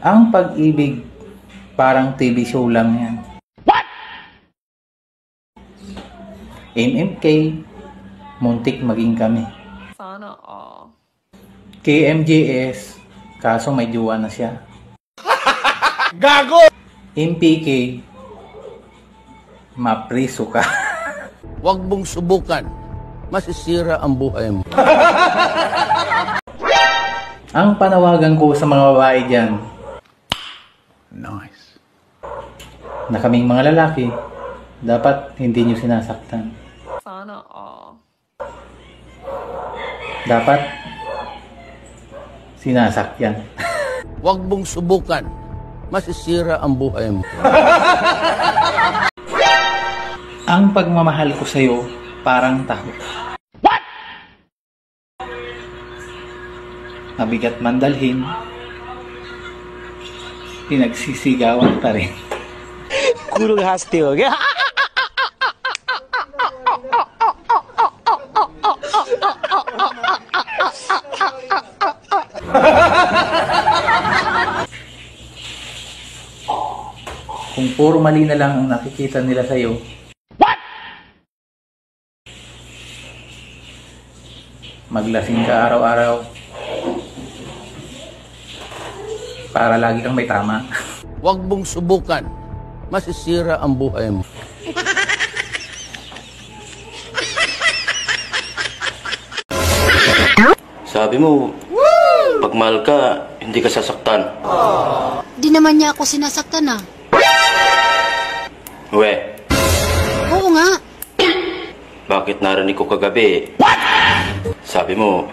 Ang pag-ibig, parang TV show lang yan. What? MMK, muntik maging kami. Sana all. KMJS, kaso may jowa na siya. Gago! MPK, mapriso ka. Huwag mong subukan. Masisira ang buhay mo. Ang panawagan ko sa mga babae dyan, Nice. na kaming mga lalaki, dapat hindi nyo sinasaktan. Sana all. Dapat sinasakyan. Huwag mong subukan. Masisira ang buhay mo. Ang pagmamahal ko sa'yo, parang taho. mabigat mandalhin, pinagsisigawan pa rin. Kulog hastio. Kung puro mali na lang ang nakikita nila sa'yo, What? Maglasing ka araw-araw. Para lagi kang may tama. Huwag mong subukan. Masisira ang buhay mo. Sabi mo, pag mahal ka, hindi ka sasaktan. Di naman niya ako sinasaktan ah. We, Oo nga. bakit narinig ko kagabi? Sabi mo,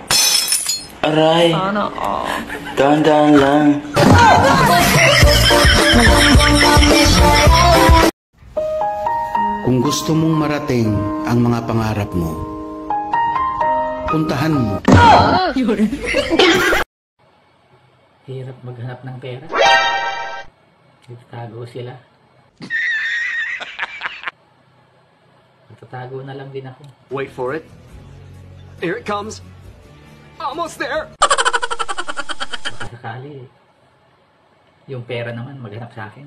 aray, Sana all. dahan-dahan lang. Kung gusto mong marating ang mga pangarap mo, puntahan mo Hirap maghanap ng pera. Nagtatago sila. Nagtatago na lang din ako. Wait for it. Here it comes. Almost there. Baka sakali, yung pera naman maghanap sa akin.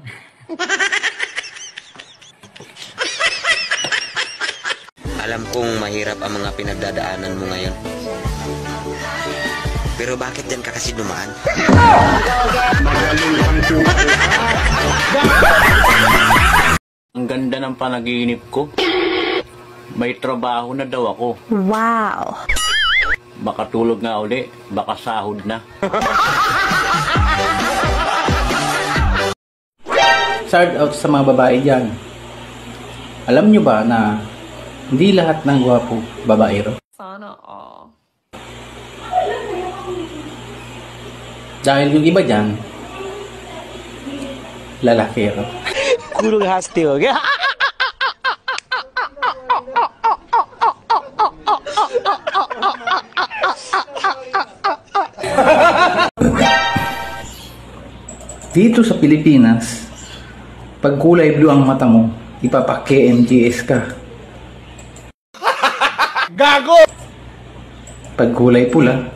Alam kong mahirap ang mga pinagdadaanan mo ngayon. Pero bakit yan ka kasi dumaan? Ang ganda ng panaginip ko. May trabaho na daw ako. Wow makatulog nga uli, baka sahod na. Shout out sa mga babae dyan. Alam nyo ba na hindi lahat ng gwapo babaero? Sana all. Dahil yung iba dyan, lalakero. Kulong hastio. Dito sa Pilipinas, pag kulay blue ang mata mo, ipapake-MGS ka. Gago! Pag kulay pula,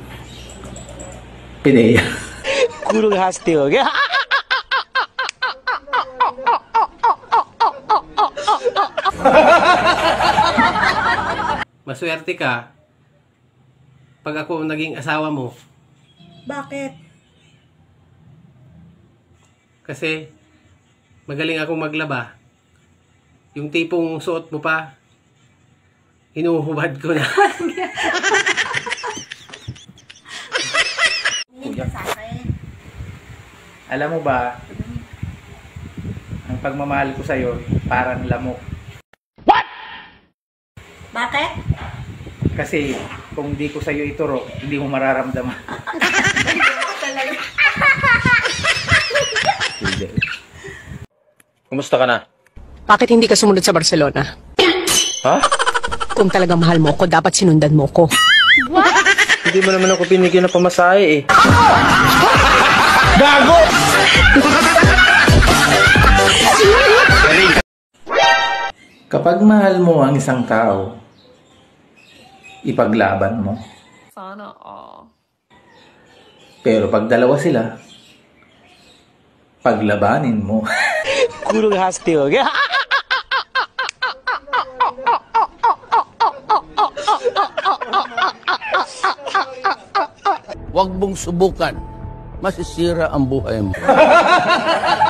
pideya. Kulong hasti, okay? Maswerte ka pag ako naging asawa mo. Bakit? Kasi magaling akong maglaba. Yung tipong suot mo pa, hinuhubad ko na. Kuya. Alam mo ba, ang pagmamahal ko sa'yo, parang lamok. Bakit? Kasi kung di ko sa'yo ituro, hindi mo mararamdaman. Kumusta ka na? Bakit hindi ka sumunod sa Barcelona? Ha? Kung talagang mahal mo ko, dapat sinundan mo ko. Hindi mo naman ako binigyan ng pamasahe eh. Gago! Kapag mahal mo ang isang tao, ipaglaban mo. Sana all. Pero pag dalawa sila, paglabanin mo. Kurang hasti ho. Huwag mong subukan. Masisira ang buhay mo.